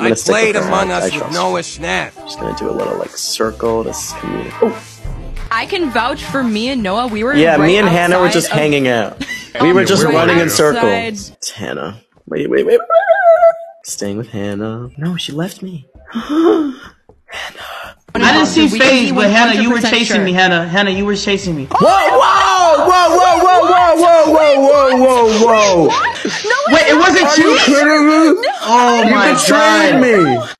I'm gonna stick played. Among I- I Us with trust Noah Schnapp. her. Just gonna do a little like circle to communicate. Oh, I can vouch for me and Noah. We were yeah, right me and Hannah were just of- hanging out. We were just we're running in circles. It's Hannah. Wait, wait, wait. Staying with Hannah. No, she left me. Hannah. I didn't see We can phase, be but Hannah, you were chasing sure. me, Hannah. Hannah, you were chasing me. Whoa, whoa, whoa, whoa, no, Wait, it wasn't you. Are you kidding me? No, oh my god! You betrayed me.